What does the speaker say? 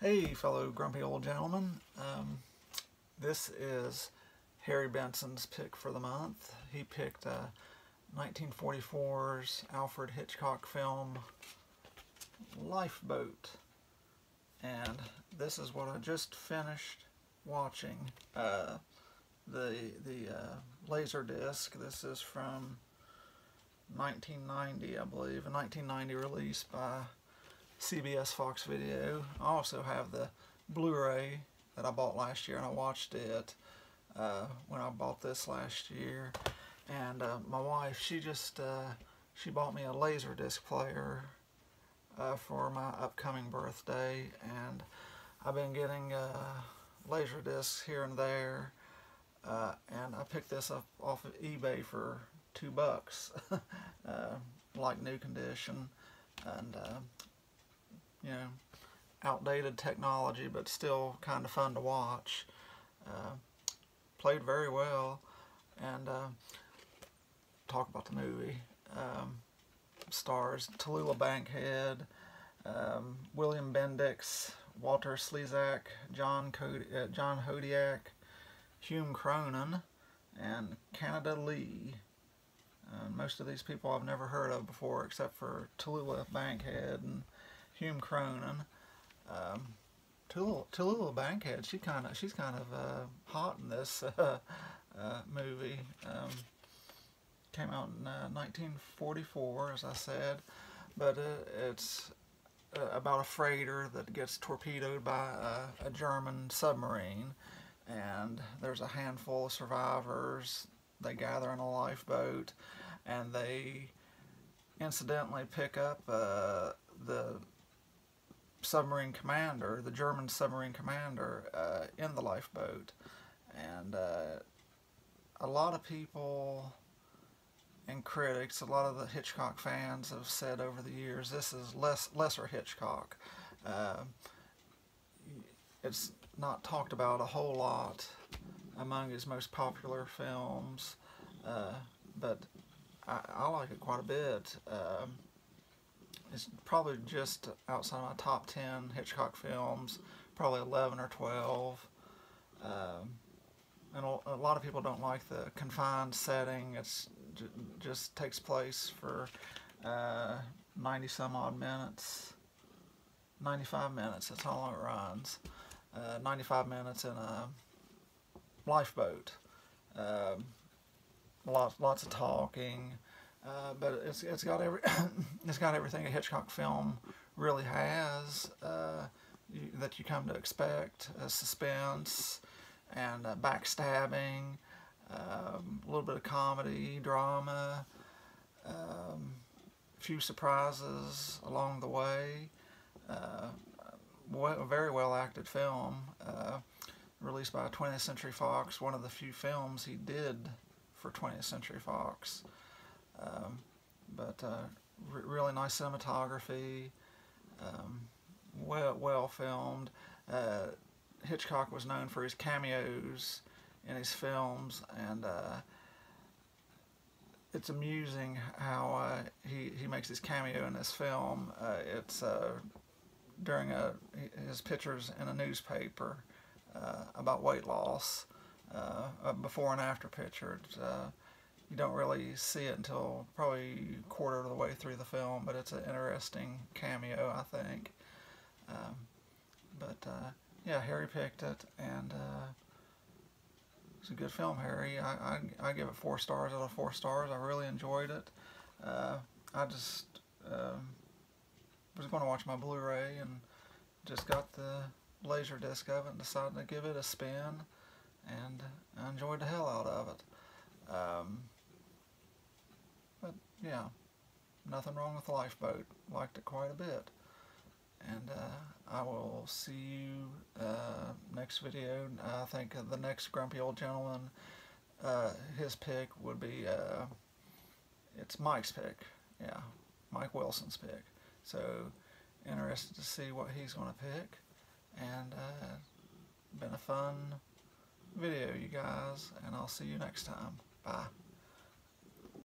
Hey, fellow grumpy old gentlemen. Um, this is Harry Benson's pick for the month. He picked uh, 1944's Alfred Hitchcock film Lifeboat. And this is what I just finished watching. Uh, the the uh, laser disc. This is from 1990, I believe, a 1990 release by CBS Fox Video. I also have the Blu-ray that I bought last year and I watched it uh, when I bought this last year. And uh, my wife, she just, uh, she bought me a Laserdisc player uh, for my upcoming birthday and I've been getting uh, Laserdiscs here and there uh, and I picked this up off of eBay for two bucks like new condition and you know, outdated technology, but still kind of fun to watch. Uh, played very well, and uh, talk about the movie. Um, stars Tallulah Bankhead, um, William Bendix, Walter Slezak, John, Cody, uh, John Hodiak, Hume Cronyn, and Canada Lee. Uh, most of these people I've never heard of before except for Tallulah Bankhead and Hume Cronyn. Um, Tallulah, Tallulah Bankhead, she kind of she's kind of uh, hot in this uh, uh, movie. Um, came out in 1944, uh, as I said, but it's uh, about a freighter that gets torpedoed by a, a German submarine, and there's a handful of survivors. They gather in a lifeboat, and they incidentally pick up uh, the submarine commander, the German submarine commander, uh, in the lifeboat. And uh, a lot of people and critics, a lot of the Hitchcock fans have said over the years, this is less lesser Hitchcock. Uh, it's not talked about a whole lot among his most popular films, uh, but I, I, like it quite a bit. Um, it's probably just outside my top 10 Hitchcock films, probably 11 or 12. Um, and a lot of people don't like the confined setting. It's just takes place for uh, 90 some odd minutes. 95 minutes, that's how long it runs. Uh, 95 minutes in a lifeboat. Um, lots, lots of talking. Uh, but it's it's got every it's got everything a Hitchcock film really has uh, you, that you come to expect: uh, suspense and uh, backstabbing, um, a little bit of comedy, drama, um, a few surprises along the way. Uh, well, a very well acted film, released by 20th Century Fox. One of the few films he did for 20th Century Fox. Um, but uh, really nice cinematography, um, well, well filmed. Uh, Hitchcock was known for his cameos in his films, and uh, it's amusing how uh, he, he makes his cameo in this film. Uh, it's uh, during a, his pictures in a newspaper about weight loss, a before and after picture you don't really see it until probably quarter of the way through the film, but it's an interesting cameo, I think. Um, but uh, yeah, Harry picked it, and uh, it's a good film, Harry. I, I, I, give it four stars out of four stars. I really enjoyed it. Uh, I just um, was going to watch my Blu-ray and just got the laser disc of it and decided to give it a spin, and I enjoyed the hell out of it. Um, yeah, nothing wrong with the lifeboat. Liked it quite a bit. And uh, I will see you uh, next video. I think the next grumpy old gentleman, uh, his pick would be, uh, it's Mike's pick. Yeah, Mike Wilson's pick. So interested to see what he's going to pick. And uh, been a fun video, you guys. And I'll see you next time. Bye.